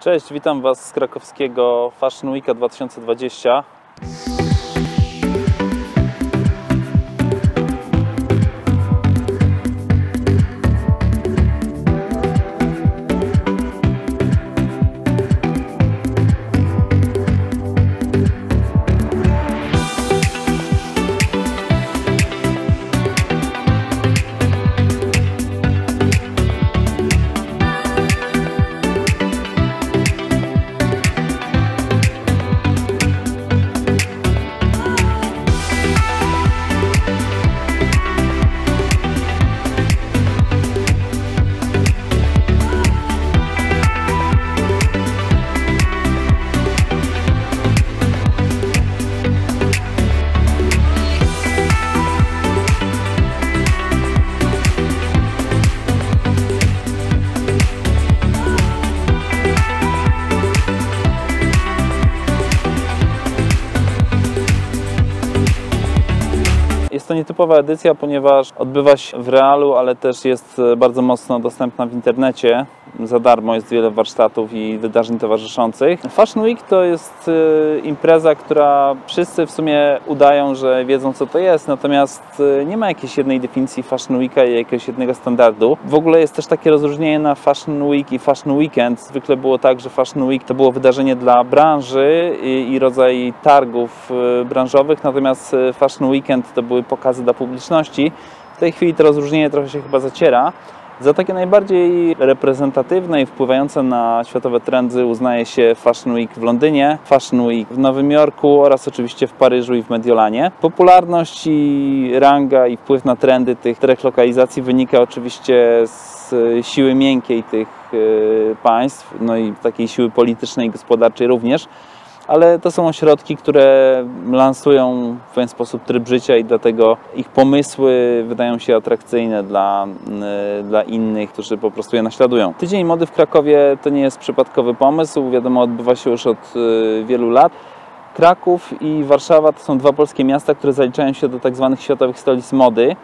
Cześć, witam Was z krakowskiego Fashion Weeka 2020. nietypowa edycja, ponieważ odbywa się w realu, ale też jest e, bardzo mocno dostępna w internecie. Za darmo jest wiele warsztatów i wydarzeń towarzyszących. Fashion Week to jest e, impreza, która wszyscy w sumie udają, że wiedzą co to jest, natomiast e, nie ma jakiejś jednej definicji Fashion Weeka i jakiegoś jednego standardu. W ogóle jest też takie rozróżnienie na Fashion Week i Fashion Weekend. Zwykle było tak, że Fashion Week to było wydarzenie dla branży i rodzaj targów branżowych, natomiast Fashion Weekend to były pokazy dla publiczności. W tej chwili to rozróżnienie trochę się chyba zaciera. Za takie najbardziej reprezentatywne i wpływające na światowe trendy uznaje się Fashion Week w Londynie, Fashion Week w Nowym Jorku oraz oczywiście w Paryżu i w Mediolanie. Popularność i ranga i wpływ na trendy tych czterech lokalizacji wynika oczywiście z siły miękkiej tych e, państw, no i takiej siły politycznej i gospodarczej również ale to są ośrodki, które lansują w pewien sposób tryb życia i dlatego ich pomysły wydają się atrakcyjne dla, y, dla innych, którzy po prostu je naśladują. Tydzień Mody w Krakowie to nie jest przypadkowy pomysł, wiadomo, odbywa się już od y, wielu lat. Kraków i Warszawa to są dwa polskie miasta, które zaliczają się do tak zwanych światowych stolic mody.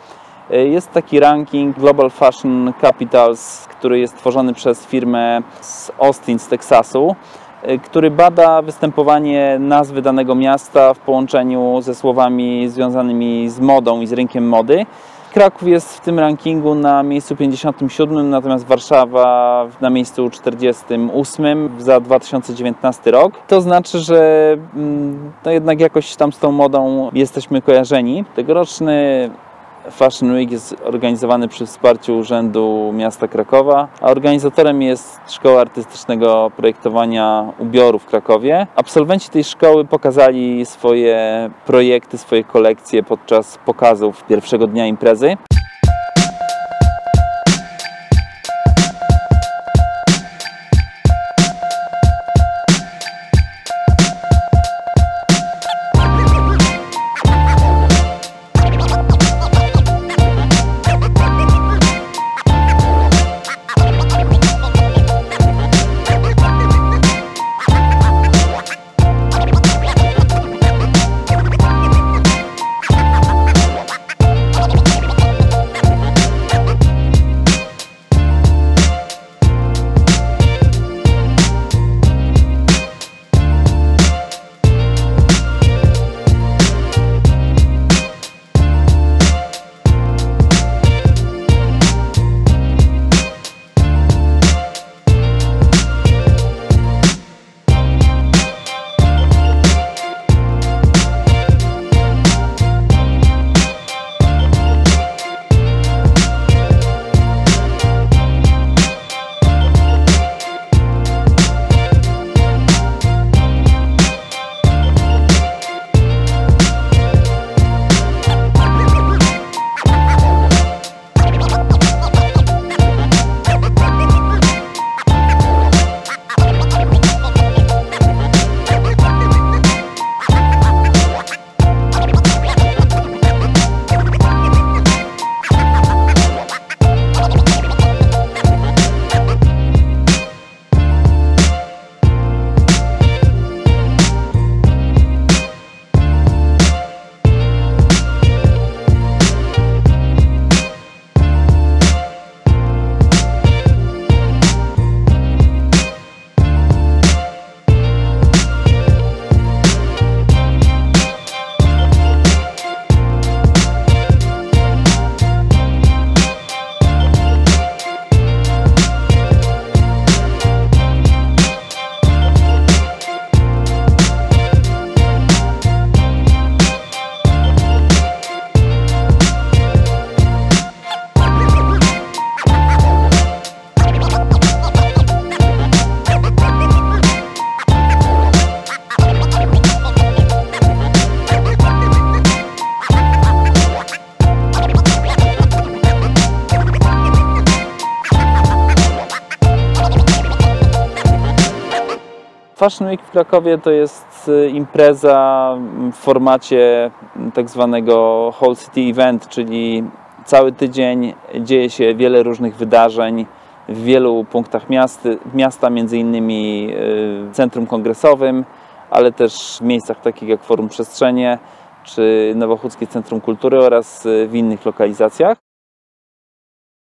Y, jest taki ranking Global Fashion Capitals, który jest tworzony przez firmę z Austin z Teksasu. Y, który bada występowanie nazwy danego miasta w połączeniu ze słowami związanymi z modą i z rynkiem mody. Kraków jest w tym rankingu na miejscu 57, natomiast Warszawa na miejscu 48 za 2019 rok. To znaczy, że mm, no jednak jakoś tam z tą modą jesteśmy kojarzeni. Tegoroczny Fashion Week jest organizowany przy wsparciu Urzędu Miasta Krakowa, a organizatorem jest Szkoła Artystycznego Projektowania Ubioru w Krakowie. Absolwenci tej szkoły pokazali swoje projekty, swoje kolekcje podczas pokazów pierwszego dnia imprezy. Fashion Week w Krakowie to jest y, impreza w formacie tak zwanego Whole City Event, czyli cały tydzień dzieje się wiele różnych wydarzeń w wielu punktach miasty, miasta, między innymi y, w centrum kongresowym, ale też w miejscach takich jak Forum Przestrzenie czy Nowochódzkie Centrum Kultury oraz y, w innych lokalizacjach.